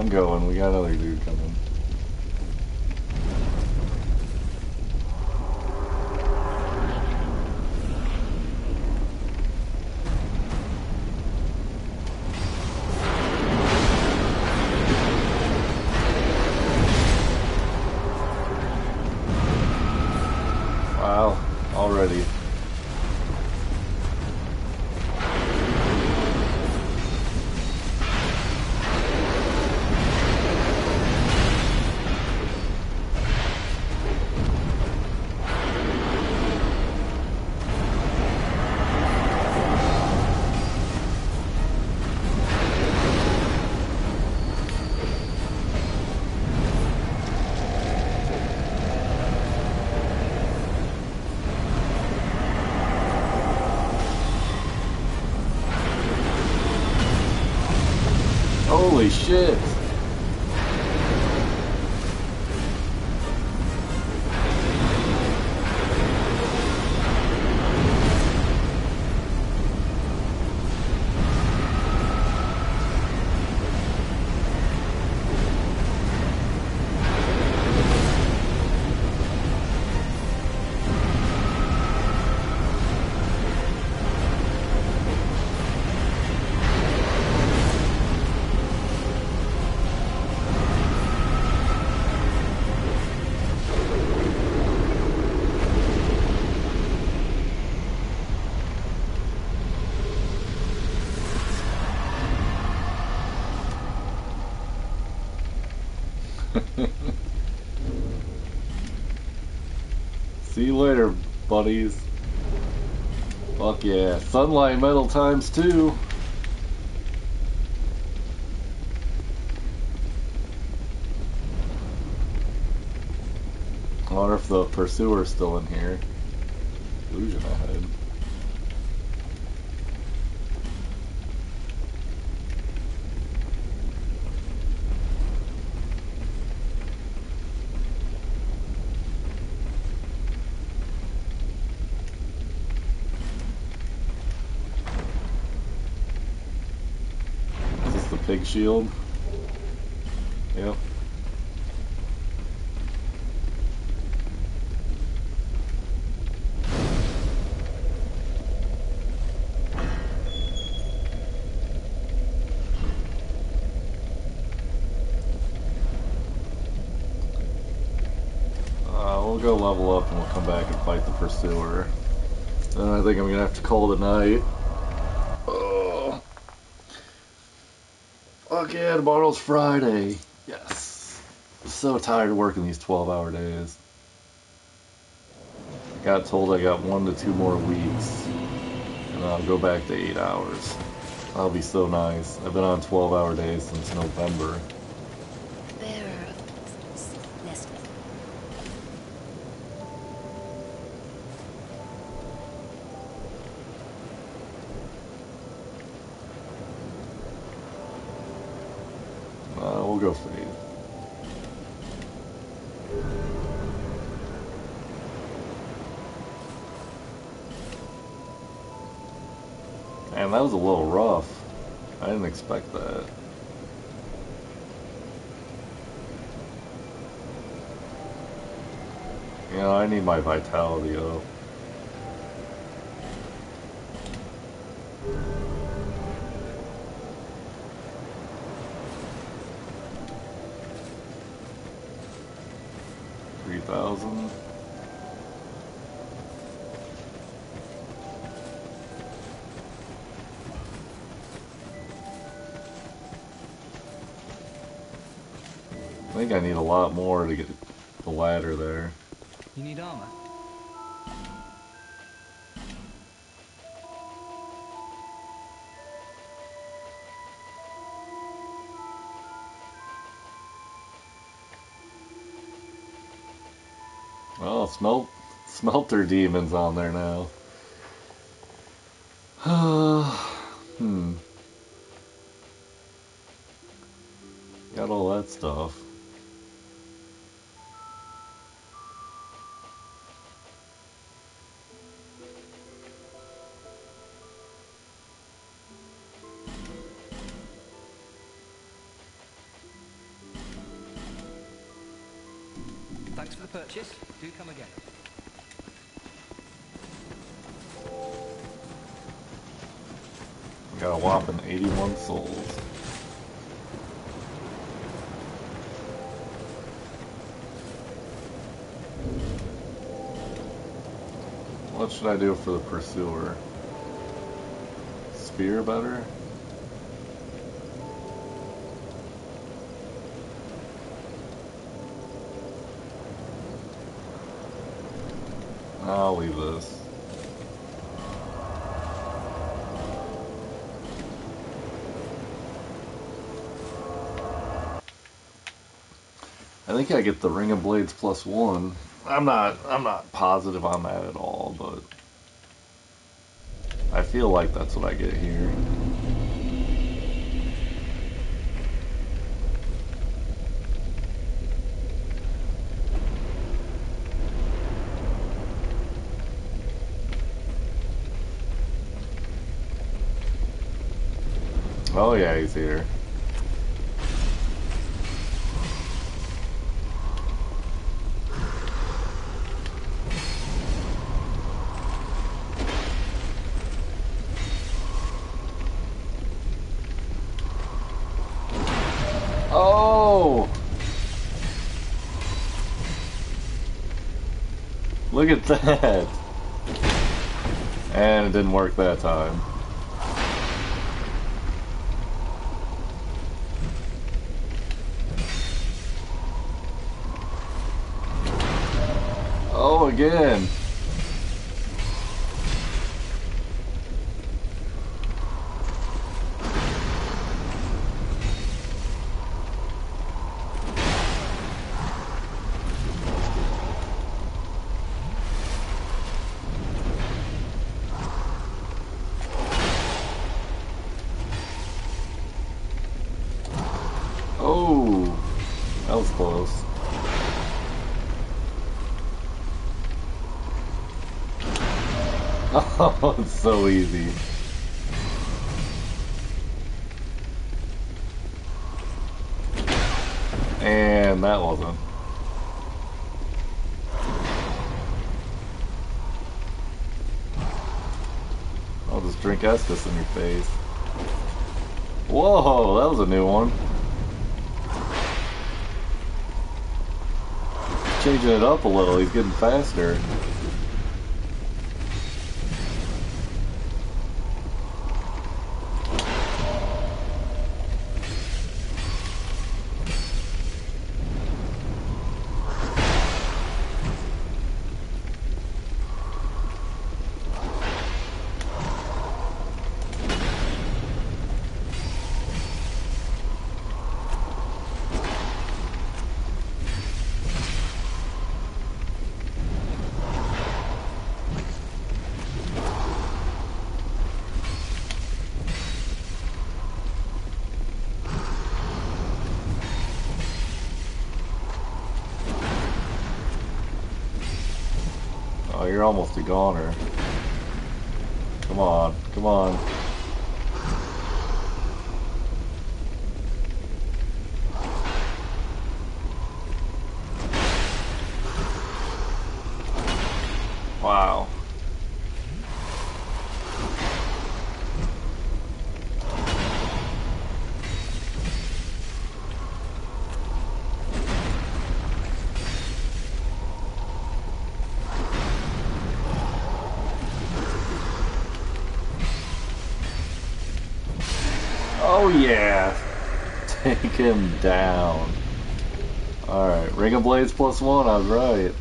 I'm going. We got another dude coming. Holy shit! See you later, buddies. Fuck yeah. Sunlight Medal times two. I wonder if the pursuer's still in here. Illusion ahead. Pig shield? Yep. Uh, we'll go level up and we'll come back and fight the pursuer. Then I think I'm gonna have to call it a night. Oh. Fuck yeah, tomorrow's Friday. Yes. I'm so tired of working these 12 hour days. I got told I got one to two more weeks. And I'll go back to eight hours. That'll be so nice. I've been on 12 hour days since November. Man, that was a little rough. I didn't expect that. You know, I need my vitality up. Three thousand. Think I need a lot more to get the ladder there. You need armor? Oh, smelt smelter demons on there now. hmm. Got all that stuff. Thanks for the purchase. Do come again. We got a whopping 81 souls. What should I do for the pursuer? Spear better? I'll leave this. I think I get the Ring of Blades plus one. I'm not I'm not positive on that at all, but I feel like that's what I get here. Oh yeah, he's here. Oh! Look at that! And it didn't work that time. Again. Oh, it's so easy. And that wasn't. I'll just drink Estus in your face. Whoa, that was a new one. Changing it up a little, he's getting faster. Oh, you're almost a goner. Come on, come on. Wow. Oh yeah. Take him down. Alright, Ring of Blades plus one, I was right.